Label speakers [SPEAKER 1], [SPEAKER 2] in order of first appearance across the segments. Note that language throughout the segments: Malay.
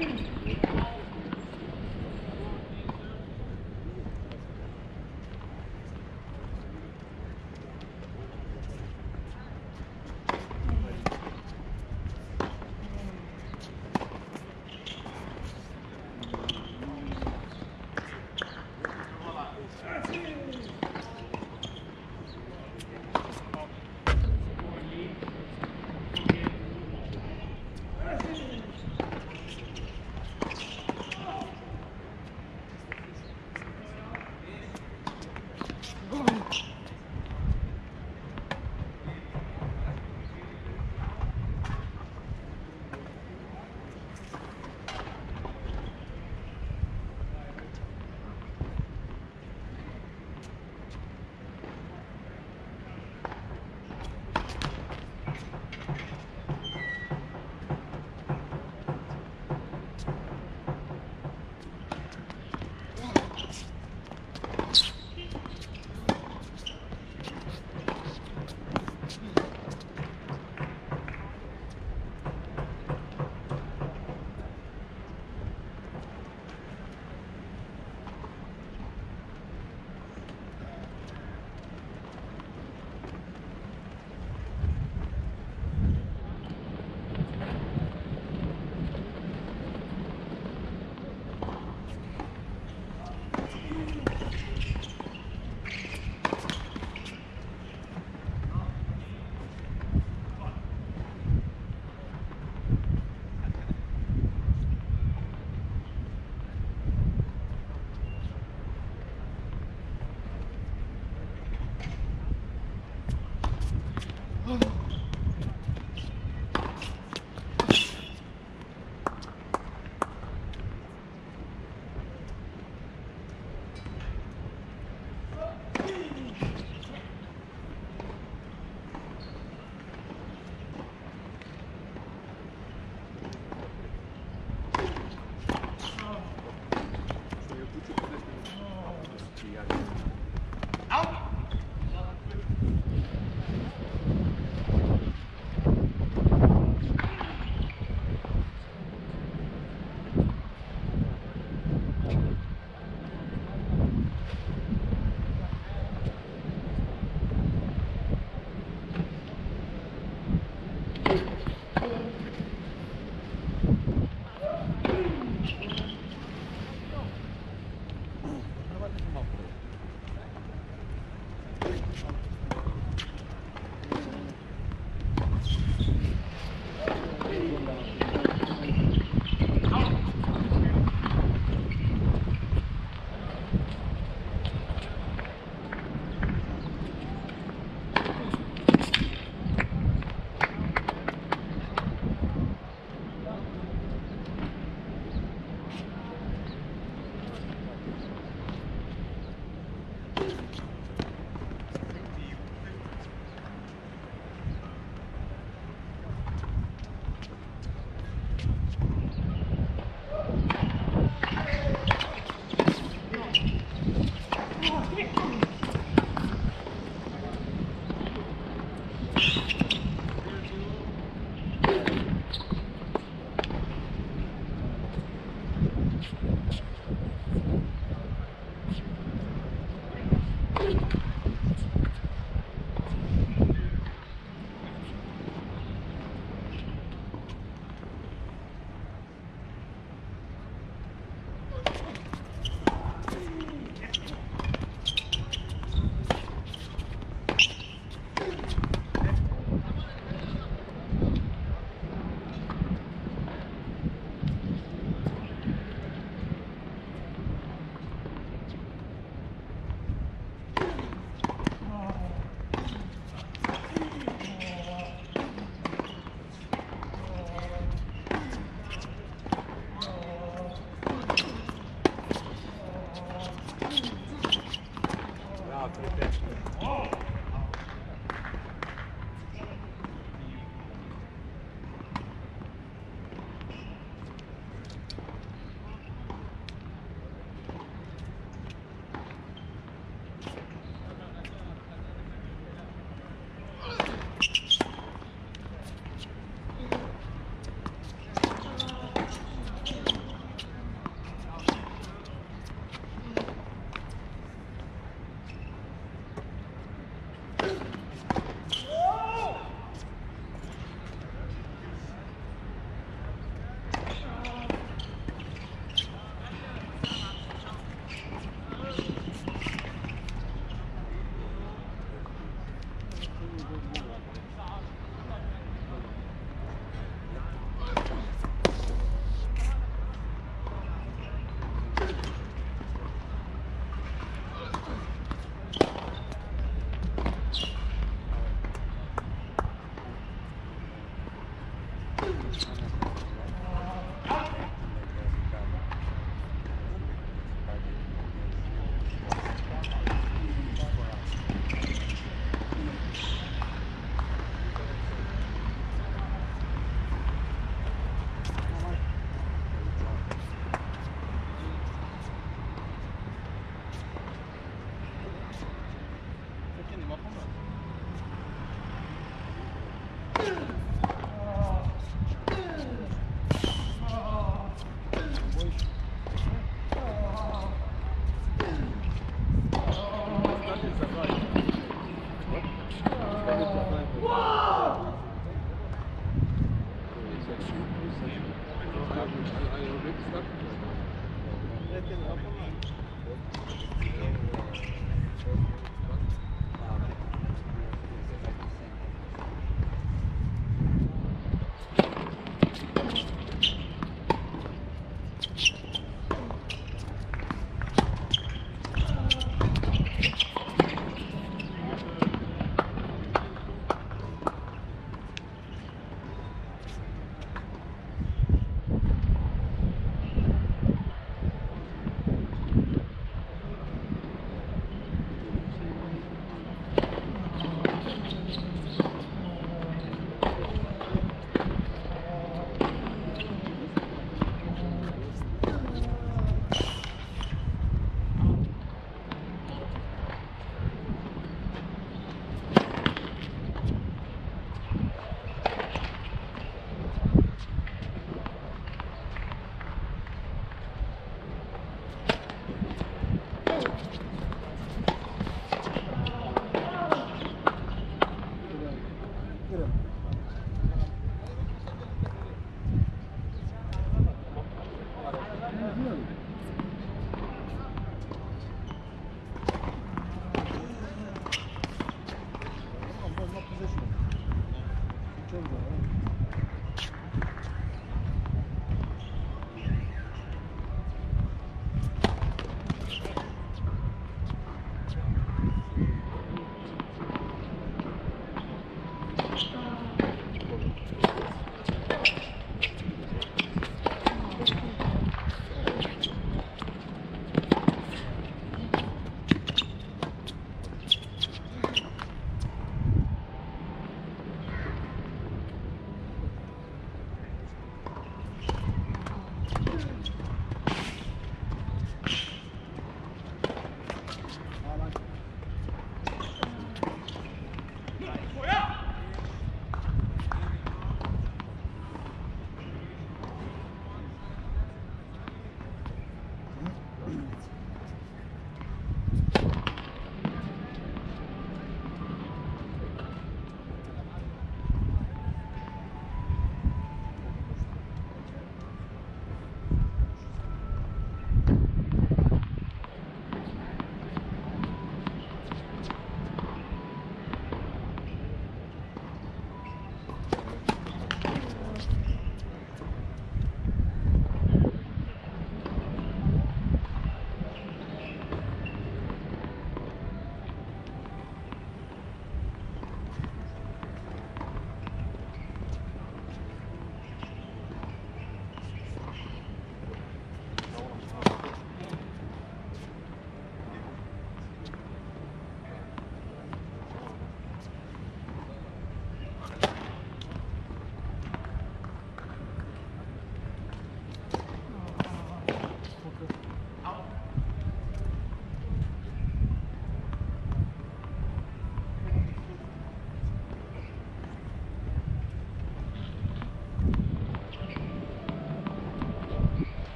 [SPEAKER 1] Thank you.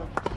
[SPEAKER 1] Thank you.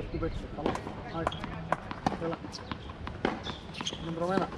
[SPEAKER 1] descubierto. Vamos. Ahí. Vela. Número 1.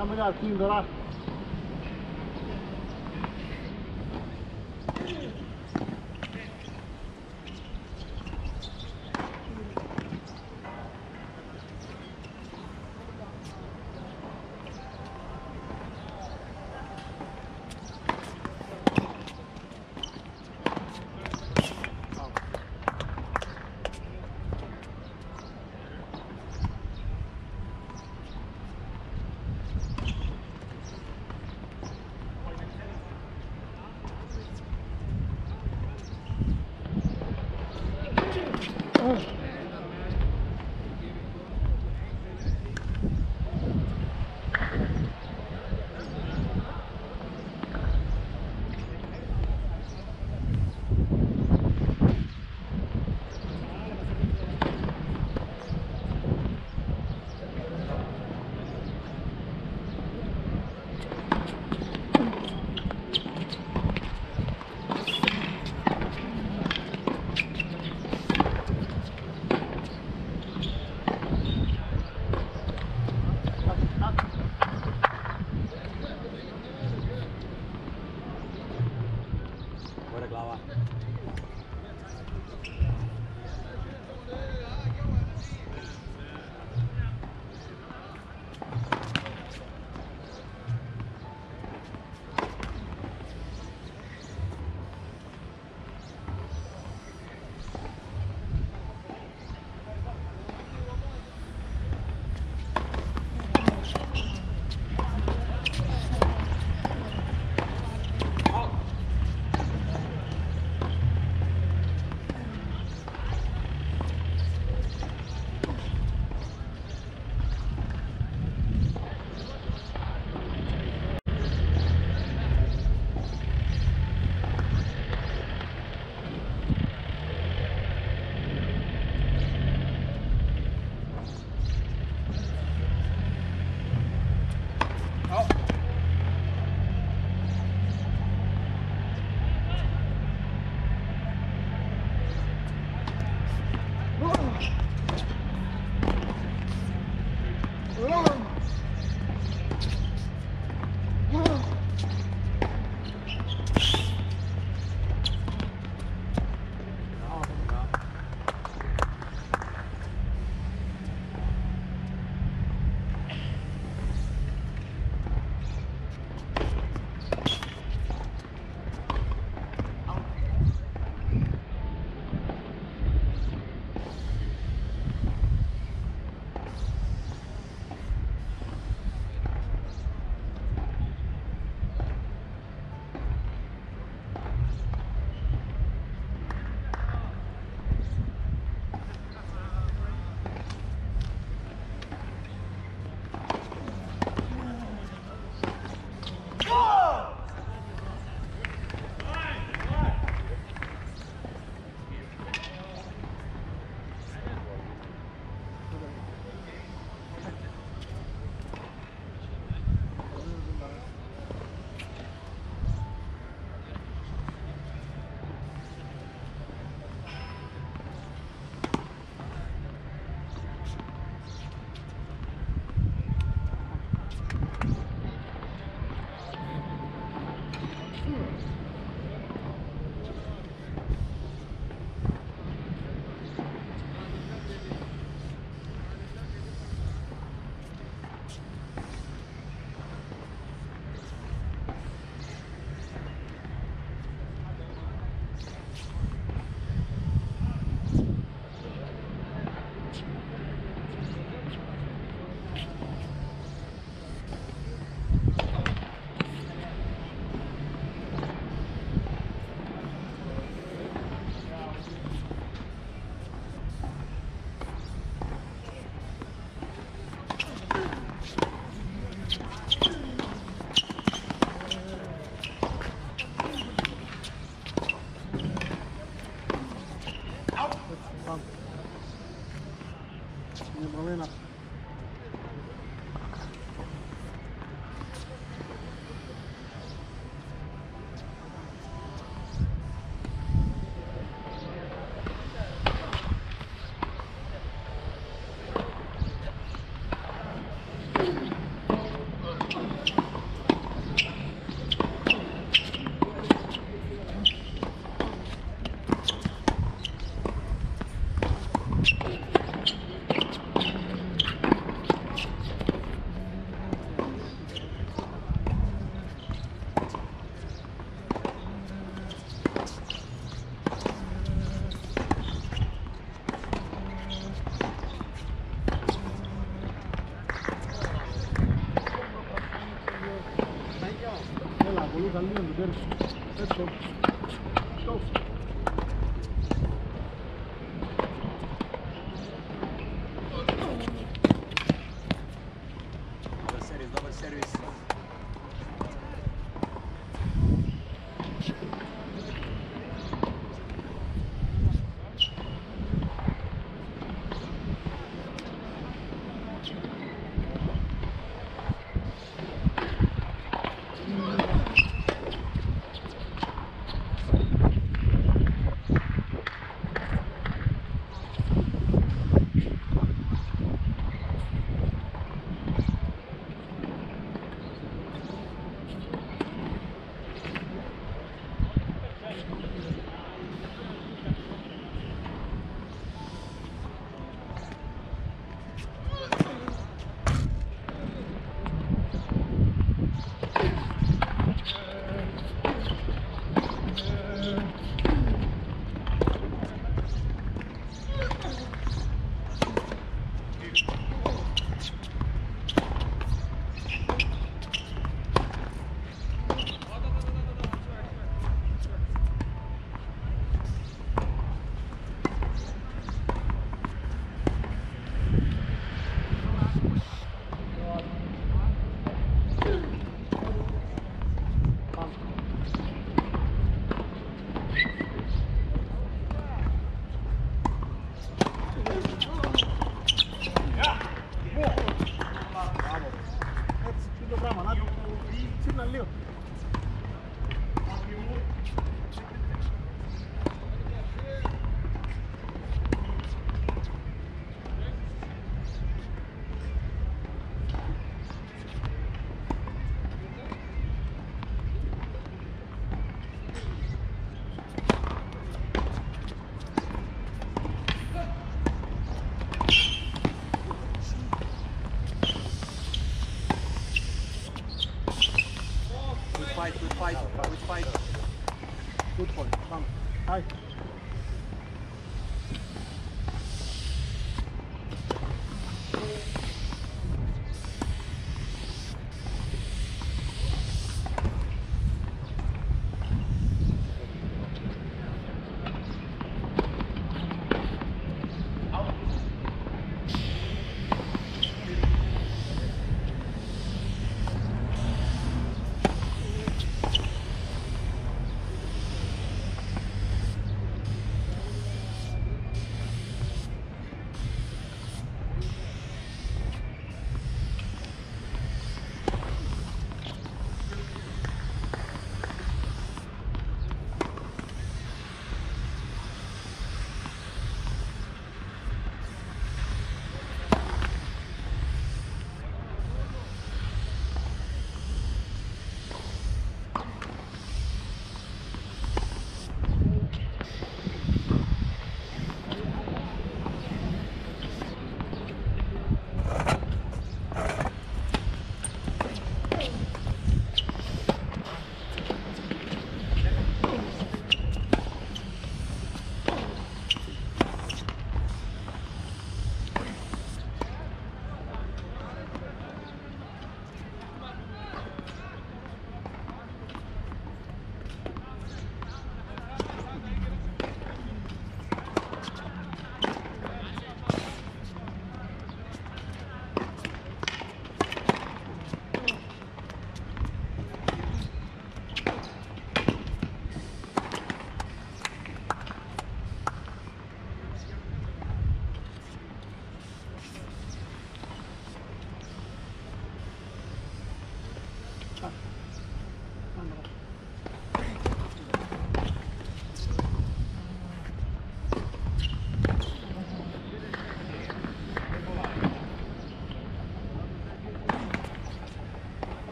[SPEAKER 1] 他们要听着了。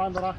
[SPEAKER 1] Come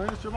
[SPEAKER 1] man. It's your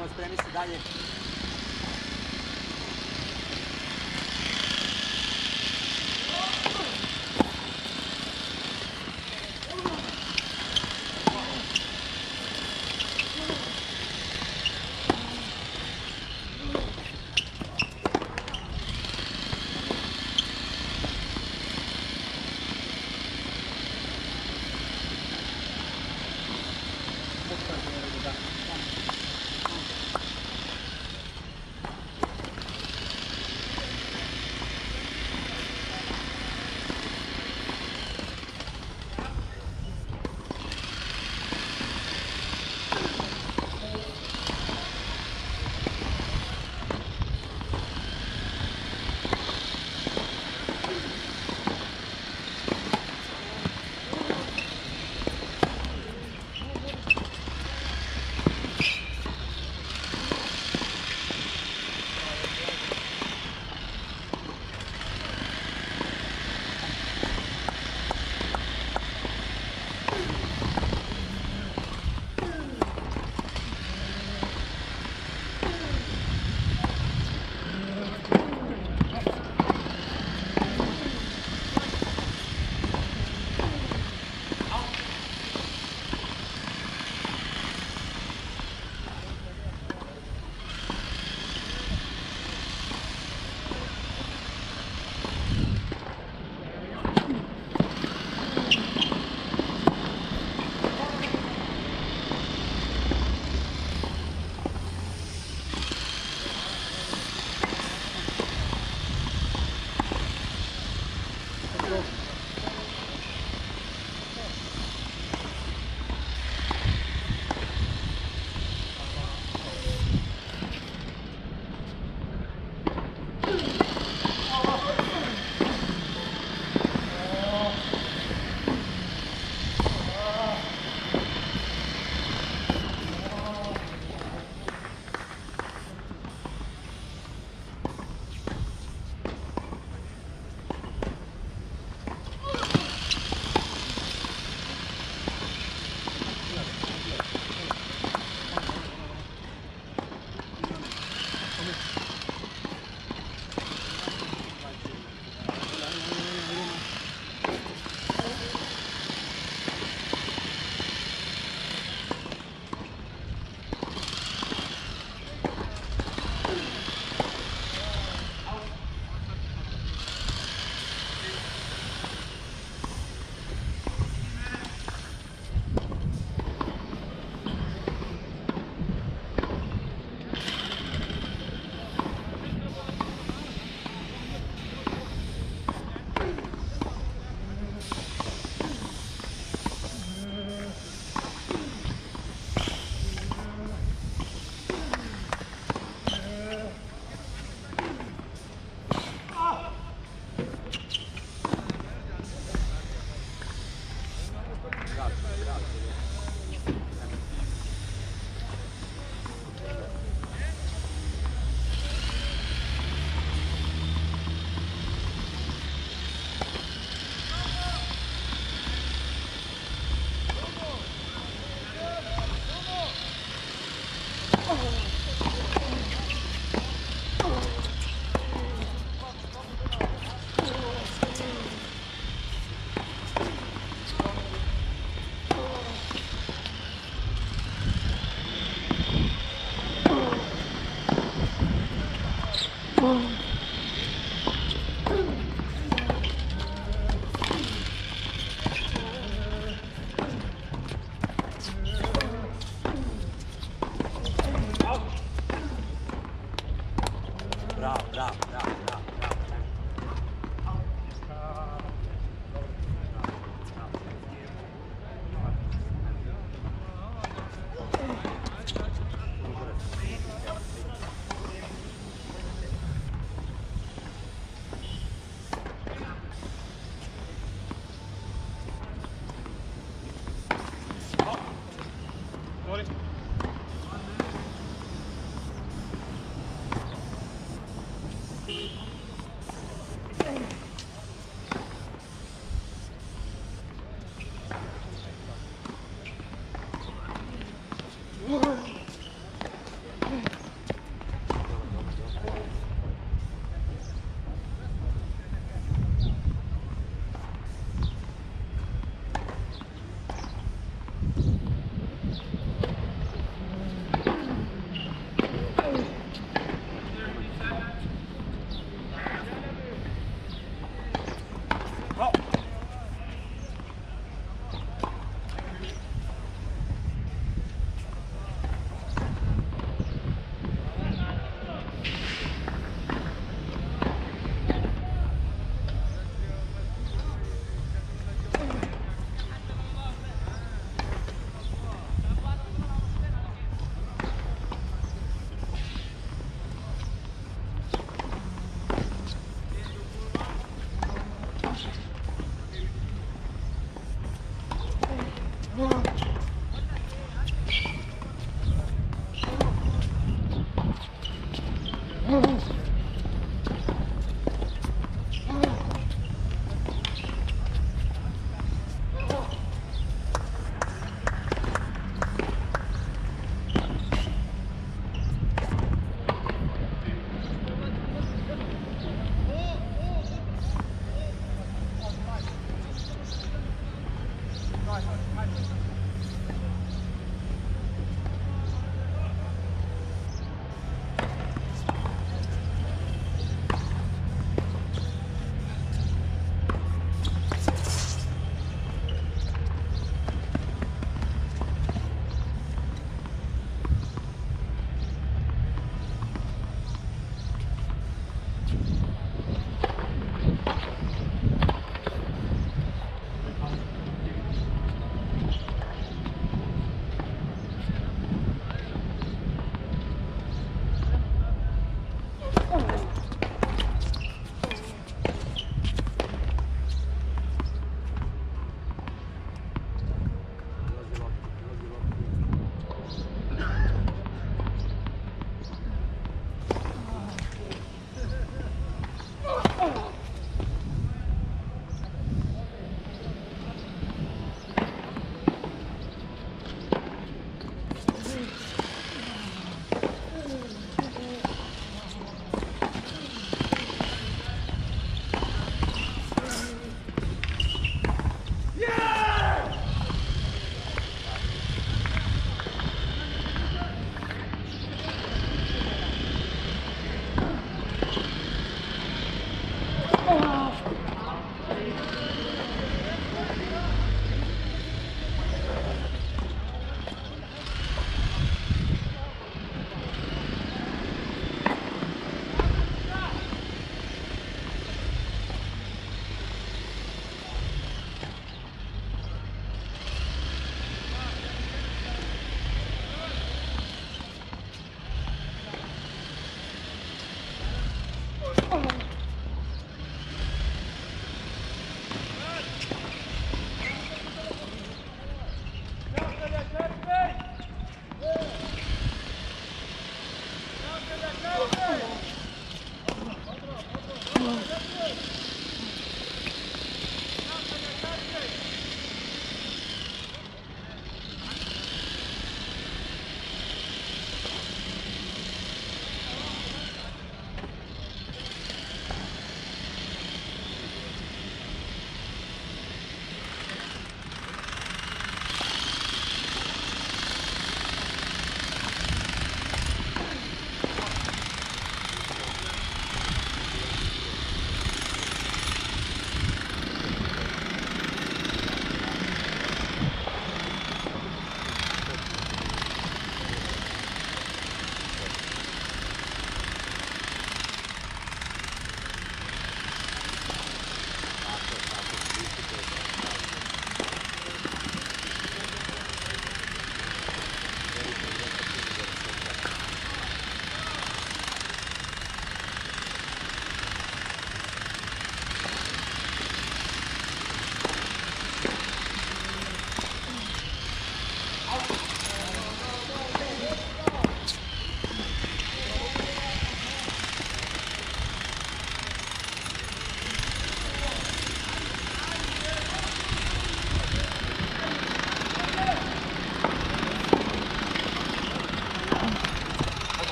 [SPEAKER 1] programa, os prêmios Cidade é